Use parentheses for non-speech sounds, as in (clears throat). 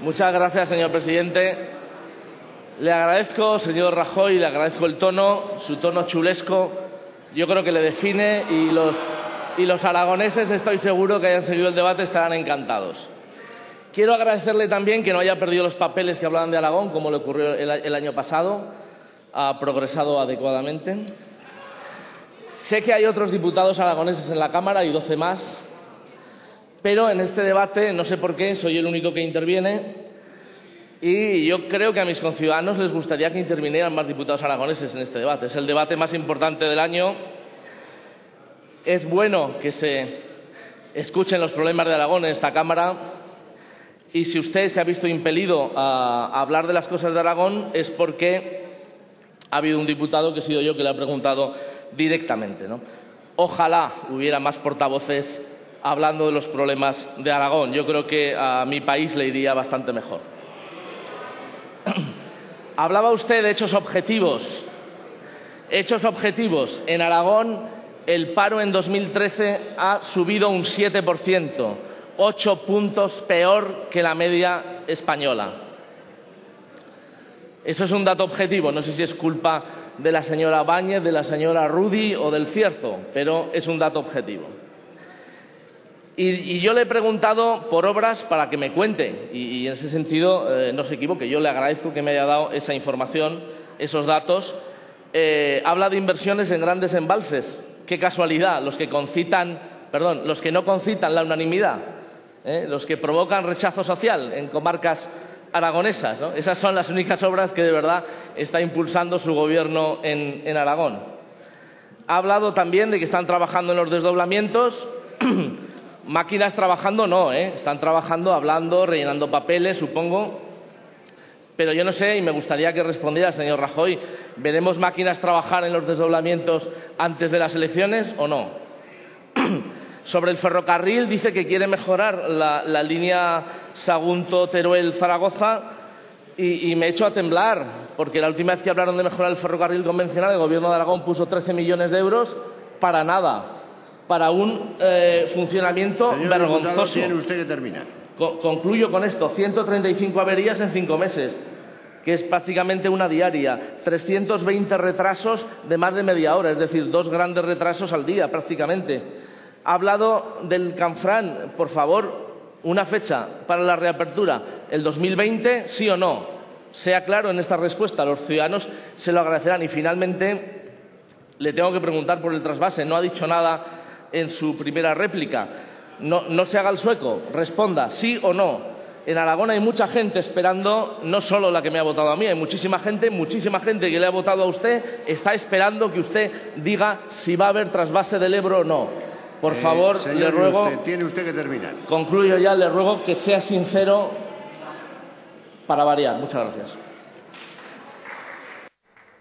Muchas gracias, señor presidente. Le agradezco, señor Rajoy, le agradezco el tono, su tono chulesco. Yo creo que le define y los, y los aragoneses, estoy seguro que hayan seguido el debate, estarán encantados. Quiero agradecerle también que no haya perdido los papeles que hablaban de Aragón, como le ocurrió el, el año pasado. Ha progresado adecuadamente. Sé que hay otros diputados aragoneses en la Cámara y doce más, pero en este debate, no sé por qué, soy el único que interviene y yo creo que a mis conciudadanos les gustaría que intervinieran más diputados aragoneses en este debate. Es el debate más importante del año. Es bueno que se escuchen los problemas de Aragón en esta Cámara. Y si usted se ha visto impelido a hablar de las cosas de Aragón es porque ha habido un diputado que he sido yo que le ha preguntado directamente. Ojalá hubiera más portavoces hablando de los problemas de Aragón. Yo creo que a mi país le iría bastante mejor. (clears throat) Hablaba usted de hechos objetivos. Hechos objetivos. En Aragón el paro en 2013 ha subido un 7%, ocho puntos peor que la media española. Eso es un dato objetivo. No sé si es culpa de la señora Báñez, de la señora Rudy o del Cierzo, pero es un dato objetivo. Y, yo le he preguntado por obras para que me cuente, y, en ese sentido eh, no se equivoque. Yo le agradezco que me haya dado esa información, esos datos. Eh, habla de inversiones en grandes embalses. Qué casualidad, los que concitan, perdón, los que no concitan la unanimidad, ¿eh? los que provocan rechazo social en comarcas aragonesas. Esas son las únicas obras que de verdad está impulsando su gobierno en Aragón. Ha hablado también de que están trabajando en los desdoblamientos. (clears throat) Máquinas trabajando no, ¿eh? están trabajando, hablando, rellenando papeles, supongo. Pero yo no sé, y me gustaría que respondiera, señor Rajoy, ¿veremos máquinas trabajar en los desdoblamientos antes de las elecciones o no? (clears throat) Sobre el ferrocarril dice que quiere mejorar la, la línea Sagunto-Teruel-Zaragoza y, y me echo a temblar, porque la última vez que hablaron de mejorar el ferrocarril convencional, el Gobierno de Aragón puso 13 millones de euros para nada para un eh, funcionamiento Señor vergonzoso. tiene usted que terminar. Co concluyo con esto. 135 averías en cinco meses, que es prácticamente una diaria. 320 retrasos de más de media hora, es decir, dos grandes retrasos al día prácticamente. Ha hablado del Canfrán. Por favor, una fecha para la reapertura. ¿El 2020, sí o no? Sea claro en esta respuesta. Los ciudadanos se lo agradecerán. Y finalmente, le tengo que preguntar por el trasvase. No ha dicho nada en su primera réplica. No, no, se haga el sueco, responda sí o no. En Aragón hay mucha gente esperando, no solo la que me ha votado a mí, hay muchísima gente, muchísima gente que le ha votado a usted, está esperando que usted diga si va a haber trasvase del Ebro o no. Por Eh, favor, señor, le ruego, usted- tiene usted que terminar. concluyo ya, le ruego que sea sincero para variar. Muchas gracias.